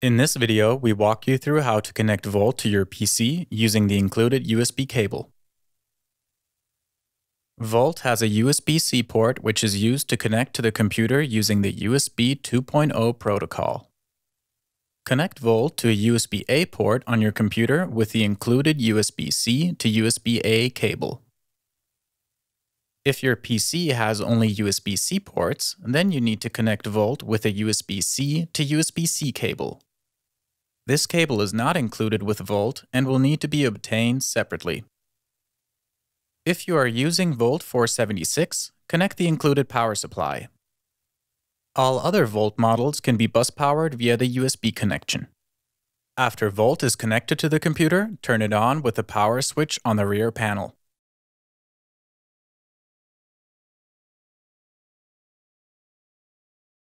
In this video, we walk you through how to connect Volt to your PC using the included USB cable. Volt has a USB-C port which is used to connect to the computer using the USB 2.0 protocol. Connect Volt to a USB-A port on your computer with the included USB-C to USB-A cable. If your PC has only USB-C ports, then you need to connect Volt with a USB-C to USB-C cable. This cable is not included with Volt and will need to be obtained separately. If you are using Volt 476, connect the included power supply. All other Volt models can be bus powered via the USB connection. After Volt is connected to the computer, turn it on with the power switch on the rear panel.